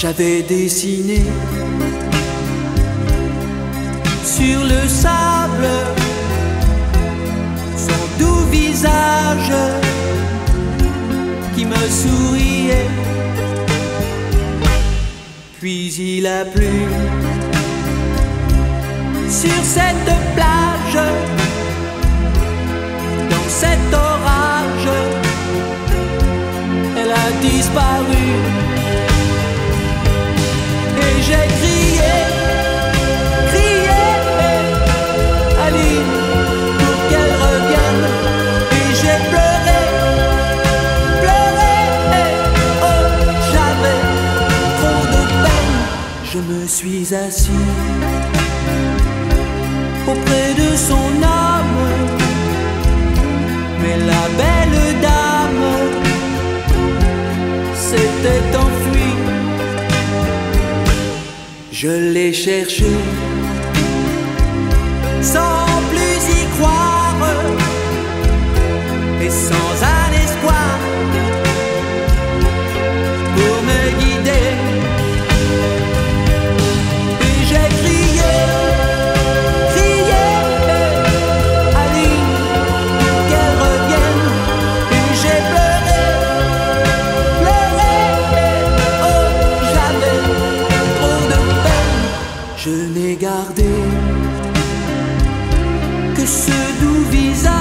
j'avais dessiné sur le sable son doux visage qui me souriait. Puis il a plu sur cette plage, dans cet orage, elle a disparu. Je me suis assis auprès de son âme. Mais la belle dame s'était enfuie. Je l'ai cherché sans plus y croire et sans ce doux visage.